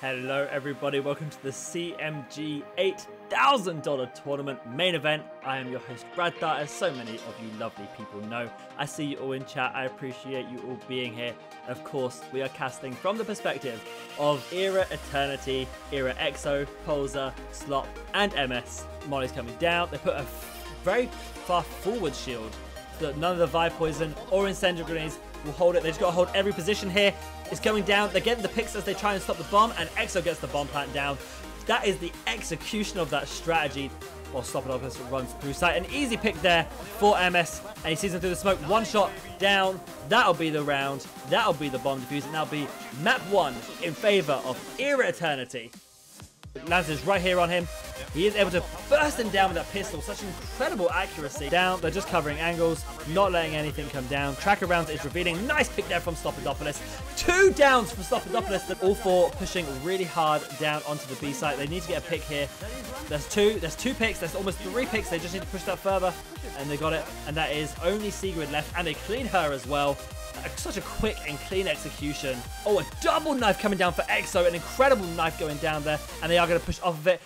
Hello, everybody. Welcome to the CMG $8,000 tournament main event. I am your host, Radthar, as so many of you lovely people know. I see you all in chat. I appreciate you all being here. Of course, we are casting from the perspective of Era Eternity, Era EXO, Pulsza, Slop, and MS. Molly's coming down. They put a very far forward shield none of the Vy Poison or Incendiary Grenades will hold it. They just got to hold every position here. It's going down. They're getting the picks as they try and stop the bomb, and EXO gets the bomb plant down. That is the execution of that strategy. Off as runs through sight. An easy pick there for MS, and he sees him through the smoke. One shot down. That'll be the round. That'll be the bomb defuse, and that'll be map one in favor of Era Eternity. Lances right here on him. He is able to burst him down with that pistol. Such incredible accuracy. Down, they're just covering angles, not letting anything come down. Tracker rounds is revealing. Nice pick there from Slopodopolous. Two downs from Slopodopolous. All four pushing really hard down onto the B site. They need to get a pick here. There's two. There's two picks. There's almost three picks. They just need to push that further. And they got it. And that is only Sigrid left. And they clean her as well such a quick and clean execution. Oh, a double knife coming down for EXO. An incredible knife going down there. And they are going to push off of it.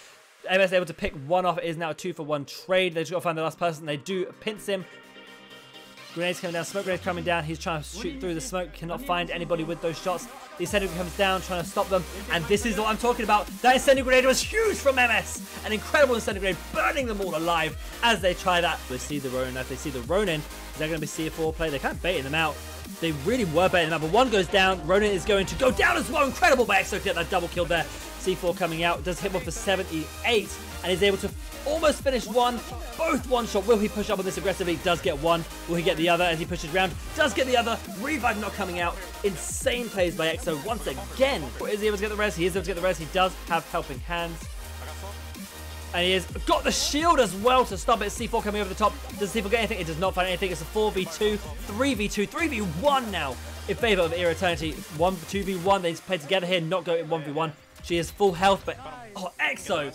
MS able to pick one off. It is now a two for one trade. They just got to find the last person. They do pinch him. Grenades coming down, smoke grenades coming down. He's trying to shoot through the smoke, cannot find anybody with those shots. The incendiary comes down, trying to stop them. And this is what I'm talking about. That incendiary grenade was huge from MS. An incredible incendiary grenade, burning them all alive as they try that. They see the Ronin. If they see the Ronin, is that going to be C4 play? They're kind of baiting them out. They really were baiting them out, but one goes down. Ronin is going to go down as well. Incredible by EXO to get that double kill there. C4 coming out, does hit one for 78, and is able to almost finish one, both one shot. Will he push up on this aggressively? Does get one. Will he get the other as he pushes around? Does get the other. Revive not coming out. Insane plays by EXO once again. Is he able to get the res? He is able to get the res. He does have helping hands. And he has got the shield as well to stop it. C4 coming over the top. Does C4 get anything? It does not find anything. It's a 4v2, 3v2, 3v1 now in favor of Era Eternity. 1 2v1. They play together here, not go in 1v1. She is full health, but oh, EXO.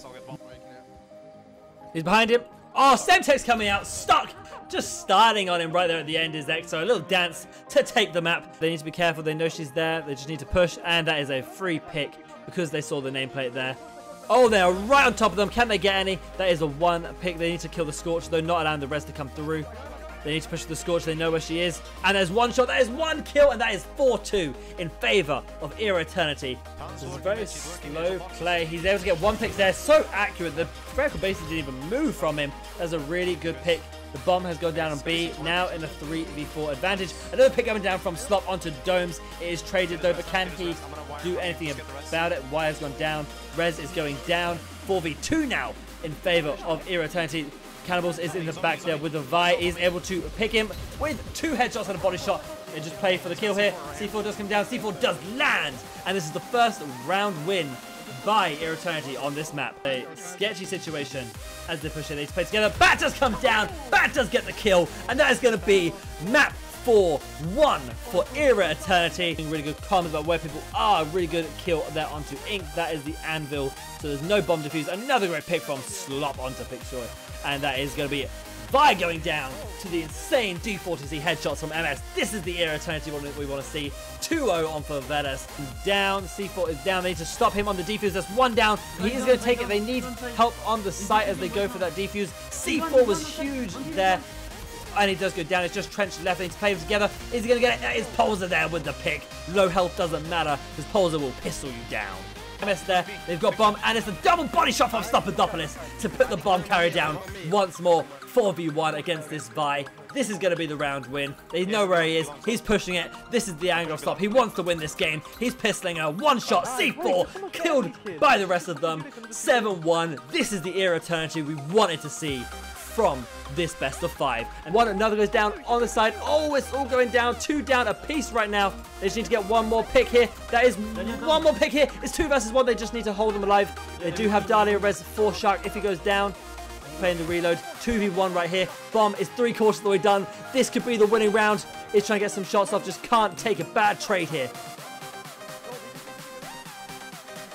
He's behind him. Oh, Semtex coming out, stuck. Just starting on him right there at the end is EXO. A little dance to take the map. They need to be careful. They know she's there. They just need to push, and that is a free pick because they saw the nameplate there. Oh, they're right on top of them. Can they get any? That is a one pick. They need to kill the Scorch, though, not allowing the rest to come through. They need to push the Scorch. They know where she is. And there's one shot. That is one kill. And that is 4-2 in favor of Era Eternity. This is a very slow play. He's able to get one pick there. So accurate. The vertical basically didn't even move from him. That's a really good pick. The bomb has gone down on B, now in a 3v4 advantage. Another pick coming down from Slop onto Domes. It is traded though, but can he do anything about it? Has gone down. Rez is going down. 4v2 now in favor of Era Eternity. Cannibals is in the back there with the Vy. He's able to pick him with two headshots and a body shot. They just play for the kill here. C4 does come down. C4 does land. And this is the first round win by Eternity on this map. A sketchy situation as they push it. They play together. Bat does come down. Bat does get the kill. And that is going to be map 4-1 for Era Eternity. Really good comment about where people are. Really good kill there onto Ink. That is the Anvil. So there's no bomb defuse. Another great pick from Slop onto Pixjoy. And that is going to be Vy going down to the insane D40Z headshots from MS. This is the Era Eternity we want to see. 2-0 on for Vedas. Down, C4 is down. They need to stop him on the defuse. That's one down. He is going to take it. They need help on the site as they go for that defuse. C4 was huge there. And he does go down. It's just Trench left. They need to play them together. Is he going to get it? Is Pulsza there with the pick? Low health doesn't matter because Pulsza will pistol you down. There. They've got bomb, and it's a double body shot from Slopodopolous to put the bomb carrier down once more. 4v1 against this Vy. This is going to be the round win. They know where he is. He's pushing it. This is the angle of Slop. He wants to win this game. He's pistoling a one-shot C4. Killed by the rest of them. 7-1. This is the era eternity we wanted to see from this best of five. And one another goes down on the side. Oh, it's all going down. Two down a piece right now. They just need to get one more pick here. That is one more pick here. It's two versus one. They just need to hold them alive. They do have Dahlia Res for Shark if he goes down. Playing the reload. 2v1 right here. Bomb is three quarters of the way done. This could be the winning round. He's trying to get some shots off. Just can't take a bad trade here.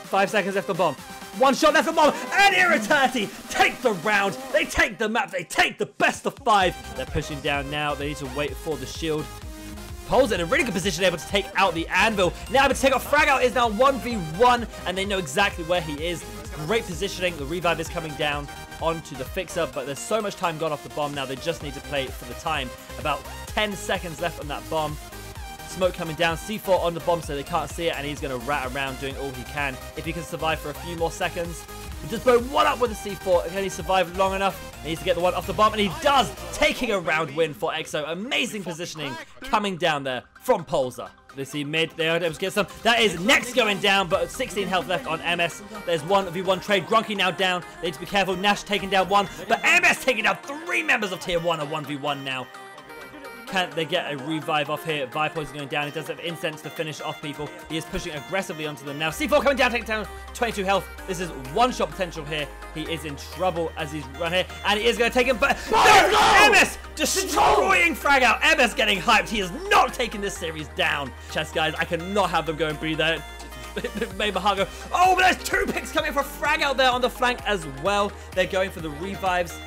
Five seconds left on bomb. One shot left for bomb, and Eternity take the round. They take the map. They take the best of five. They're pushing down now. They need to wait for the shield. Poles in a really good position, able to take out the Anvil. Now able to take out Frag out is now 1v1, and they know exactly where he is. Great positioning. The revive is coming down onto the fixer, but there's so much time gone off the bomb now. They just need to play for the time. About 10 seconds left on that bomb. Smoke coming down, C4 on the bomb so they can't see it, and he's going to rat around doing all he can. If he can survive for a few more seconds, he just blow one up with a C4. Can he survive long enough? He needs to get the one off the bomb, and he does, taking a round win for EXO. Amazing positioning coming down there from Pulsza. They see mid, they are able to get some. That is next going down, but 16 health left on MS. There's 1v1 trade. Grunky now down. They need to be careful. Nash taking down one, but MS taking down three members of tier 1 a 1v1 now. Can they get a revive off here? Vipo's is going down. He does have incense to finish off people. He is pushing aggressively onto them now. C4 coming down, taking down 22 health. This is one-shot potential here. He is in trouble as he's run here. And he is going to take him, but no! MS destroying Frag out. MS getting hyped. He is not taking this series down. Chess guys, I cannot have them go and breathe there. made my heart go, oh, but there's two picks coming for Frag out there on the flank as well. They're going for the revives.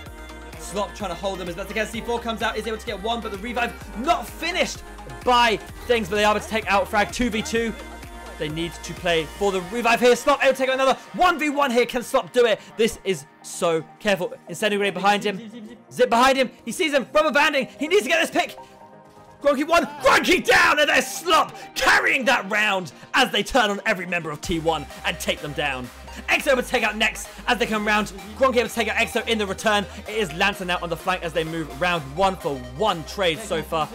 Slop trying to hold them as best can. C4 comes out, is able to get one, but the revive not finished by things, but they are able to take out Frag 2v2. They need to play for the revive here. Slop able to take another 1v1 here. Can Slop do it? This is so careful. Incendiary grenade behind him. Zip behind him. He sees him. Rubber banding. He needs to get this pick. Grunky one, Grunky down, and there's Slop carrying that round as they turn on every member of T1 and take them down. EXO able to take out next as they come round. Grunky able to take out EXO in the return. It is Lantern now on the flank as they move round one for one trade so far.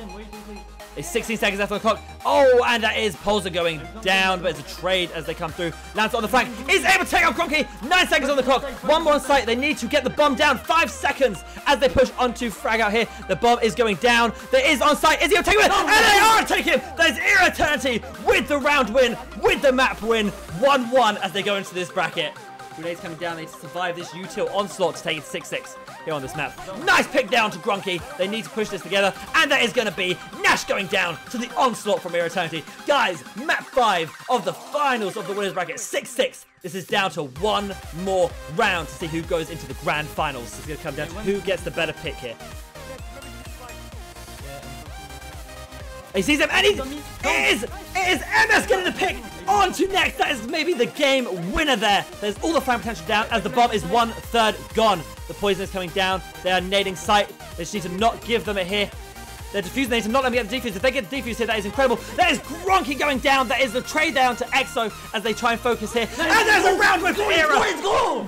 It's 16 seconds left on the clock. Oh, and that is Pulsza going down, but it's a trade as they come through. Lance on the flank is able to take out Grunky. Nine seconds on the clock. One more on site. They need to get the bomb down. Five seconds as they push onto Frag out here. The bomb is going down. There is on site. Is he going to take it? And they are taking him. There's Era Eternity with the round win, with the map win. 1-1 as they go into this bracket. Grenades coming down. They survive this util onslaught to take it 6-6 here on this map. Nice pick down to Grunky. They need to push this together. And that is going to be Nash going down to the onslaught from Era Eternity. Guys, map 5 of the finals of the winners bracket. 6-6. This is down to one more round to see who goes into the grand finals. It's going to come down to who gets the better pick here. He sees him and he is, it is MS getting the pick on to next. That is maybe the game winner there. There's all the flame potential down as the bomb is one third gone. The poison is coming down. They are nading sight. They just need to not give them a hit. They're defusing. They need to not let me get the defuse. If they get the defuse here, that is incredible. That is Grunky going down. That is the trade down to EXO as they try and focus here. And there's a round win for Era.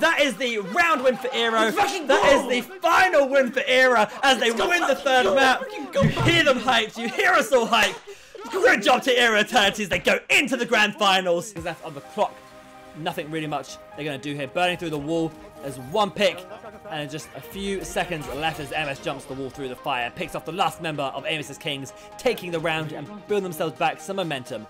That is the round win for Era. That is the final win for Era as they win the third map. You hear them hyped. You hear us all hyped. Good job to Era Eternities. They go into the grand finals. Left on the clock. Nothing really much they're going to do here. Burning through the wall. There's one pick. And in just a few seconds left as MS jumps the wall through the fire. Picks off the last member of Amos's Kings. Taking the round and building themselves back some momentum.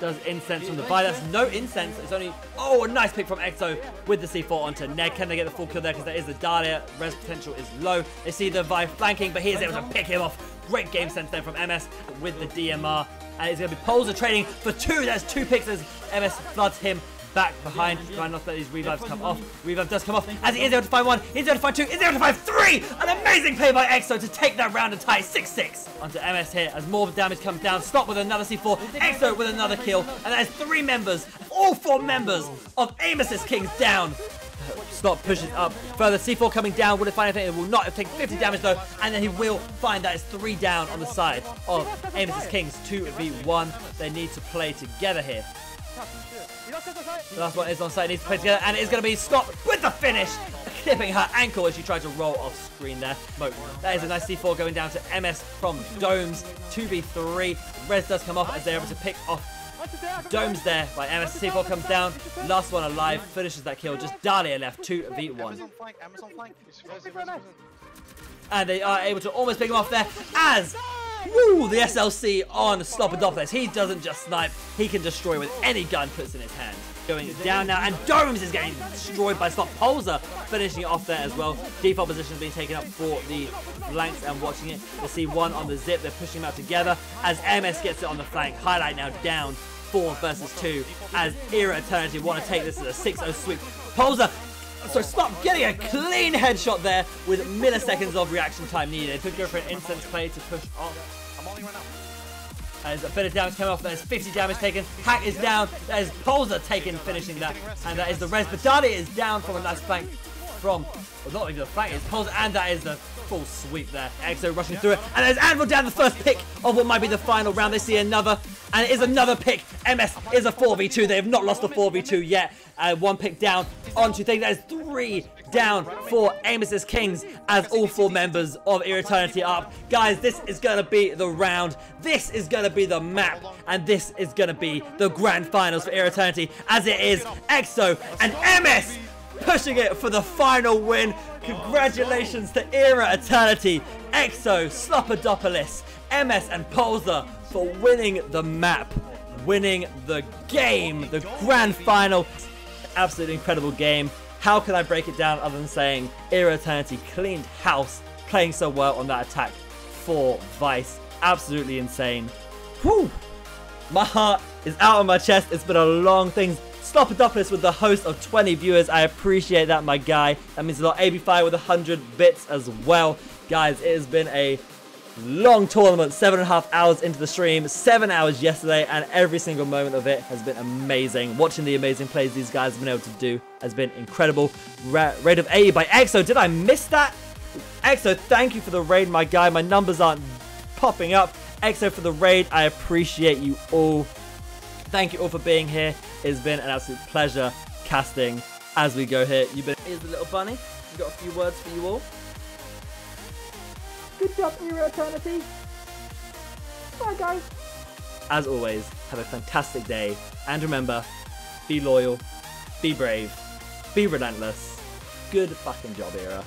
Does incense from the. That's no incense. It's only... Oh, a nice pick from EXO with the C4 onto Ned. Can they get the full kill there? Because there is the Dahlia. Res potential is low. They see the Vy flanking, but he is able to pick him off. Great game sense there from MS with the DMR. And it's going to be Pulsza trading for two. There's two picks as MS floods him back behind, trying not to let these revives come off. Revive does come off as he is able to find one, he's able to find two, he's able to find three! An amazing play by EXO to take that round and tie 6-6. Onto MS here as more damage comes down. Slop with another C4, EXO with another kill, and that is three members, all four members of Amos's Kings down. Slop pushes up further. C4 coming down. Will it find anything? It will not. It'll take 50 damage though. And then he will find that it's three down on the side of Amos's Kings. 2v1. They need to play together here. The last one is on site, needs to play together, and it is going to be stopped with the finish, clipping her ankle as she tried to roll off screen there. That is a nice C4 going down to MS from Domes, 2v3. Res does come off as they're able to pick off Domes there by MS. C4 comes down, last one alive, finishes that kill. Just Dahlia left, 2v1. And they are able to almost pick him off there as Woo! The SLC on Slopodopolous. He doesn't just snipe, he can destroy with any gun puts in his hand. Going down now, and Domes is getting destroyed by Slop Pulsza, finishing it off there as well. Default position is being taken up for the flanks and watching it. They see one on the zip, they're pushing them out together as MS gets it on the flank. Highlight now down, four versus two, as Era Eternity want to take this as a 6-0 sweep. Pulsza so stop getting a clean headshot there with milliseconds of reaction time needed. Could go for an instance play to push off. There's a bit of damage coming off. There's 50 damage taken. Hack is down. There's Pulsza taken, finishing that. And that is the res. Badani is down from a nice flank from, well, not even the flank, it's Pulsza. And that is the full sweep there. Exo rushing through it. And there's Anvil down the first pick of what might be the final round. They see another. And it is another pick. MS is a 4v2. They have not lost a 4v2 yet. Uh, one pick down onto thing. That is three down for Amos's Kings as all four members of Eternity up. Guys, this is going to be the round. This is going to be the map. And this is going to be the grand finals for Eternity as it is EXO and MS pushing it for the final win. Congratulations to Era Eternity, EXO, Slopodopolous, MS and Pulsza for winning the map, winning the game, the grand final. Absolutely incredible game. How can I break it down other than saying Era Eternity cleaned house, playing so well on that attack for Vice. Absolutely insane. Whew! My heart is out of my chest. It's been a long thing. Slopodopolous with the host of 20 viewers. I appreciate that, my guy. That means a lot. AB5 with 100 bits as well. Guys, it has been a long tournament, seven and a half hours into the stream, seven hours yesterday, and every single moment of it has been amazing. Watching the amazing plays these guys have been able to do has been incredible. Ra raid of 80 by EXO. Did I miss that? EXO, thank you for the raid, my guy. My numbers aren't popping up. EXO for the raid. I appreciate you all. Thank you all for being here. It's been an absolute pleasure casting as we go here. You've been. Here's the little bunny. We've got a few words for you all. Job, Era Eternity. Bye, guys. As always, have a fantastic day. And remember, be loyal, be brave, be relentless. Good fucking job, Era.